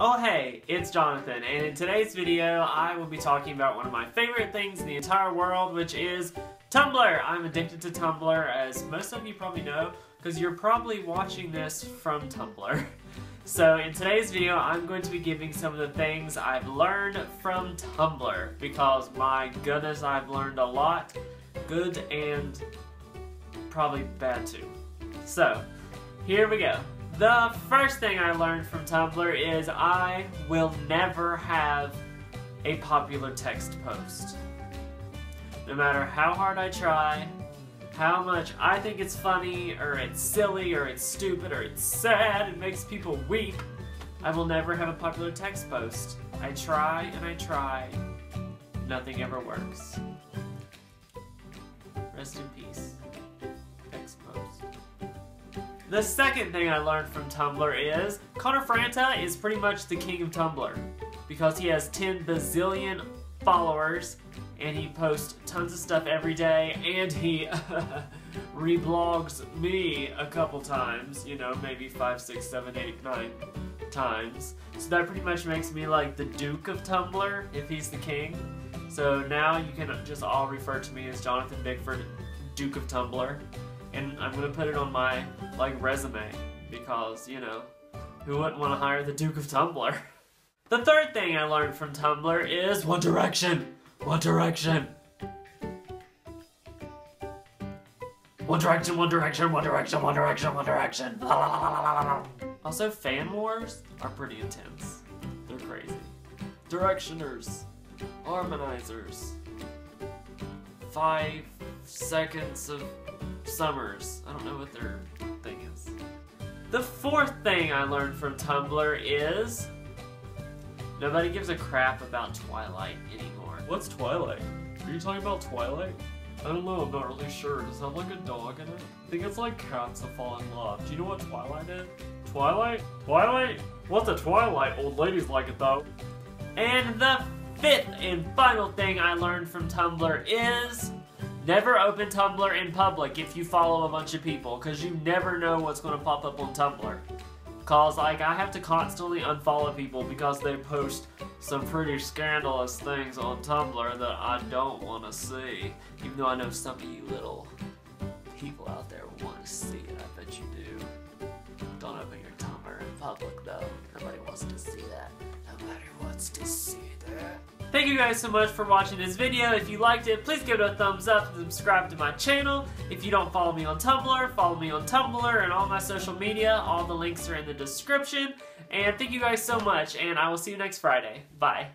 Oh hey, it's Jonathan, and in today's video I will be talking about one of my favorite things in the entire world, which is Tumblr! I'm addicted to Tumblr, as most of you probably know, because you're probably watching this from Tumblr. So in today's video, I'm going to be giving some of the things I've learned from Tumblr, because my goodness, I've learned a lot, good and probably bad too. So, here we go. The first thing I learned from Tumblr is I will never have a popular text post. No matter how hard I try, how much I think it's funny, or it's silly, or it's stupid, or it's sad, it makes people weep, I will never have a popular text post. I try and I try, nothing ever works. Rest in peace. The second thing I learned from Tumblr is Connor Franta is pretty much the king of Tumblr because he has 10 bazillion followers and he posts tons of stuff every day and he reblogs me a couple times, you know, maybe five, six, seven, eight, nine times. So that pretty much makes me like the Duke of Tumblr if he's the king. So now you can just all refer to me as Jonathan Bickford, Duke of Tumblr and I'm gonna put it on my like resume because you know who wouldn't want to hire the Duke of Tumblr? The third thing I learned from Tumblr is One Direction. One Direction. One Direction, One Direction, One Direction, One Direction, One Direction. also, fan wars are pretty intense. They're crazy. Directioners, harmonizers, five seconds of summers. I don't know what their thing is. The fourth thing I learned from Tumblr is nobody gives a crap about Twilight anymore. What's Twilight? Are you talking about Twilight? I don't know, I'm not really sure. Does it have like a dog in it? I think it's like cats that fall in love. Do you know what Twilight is? Twilight? Twilight? What's a Twilight? Old ladies like it though. And the fifth and final thing I learned from Tumblr is Never open Tumblr in public if you follow a bunch of people, because you never know what's going to pop up on Tumblr. Cause like I have to constantly unfollow people because they post some pretty scandalous things on Tumblr that I don't want to see. Even though I know some of you little people out there want to see it. I bet you do. Don't open your Tumblr in public though. Nobody wants to see that. Nobody wants to see that. Thank you guys so much for watching this video. If you liked it, please give it a thumbs up and subscribe to my channel. If you don't follow me on Tumblr, follow me on Tumblr and all my social media. All the links are in the description. And thank you guys so much, and I will see you next Friday. Bye.